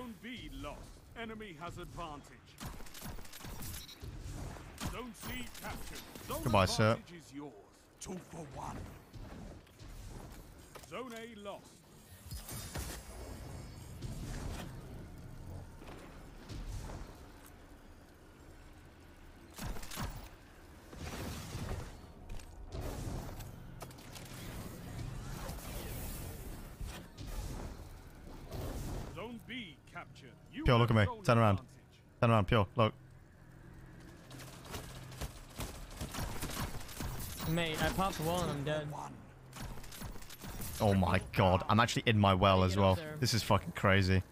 Zone B lost. Enemy has advantage. Zone C captured. Zone Goodbye, sir. is yours. Two for one. Zone A lost. Pure, look at me. Turn around. advantage. Turn around, pure. Look. Mate, I popped the wall and I'm dead. Oh my god. I'm actually in my well as well. This is fucking crazy.